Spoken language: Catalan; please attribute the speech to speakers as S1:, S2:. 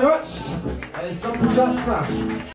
S1: Hi much. It's John.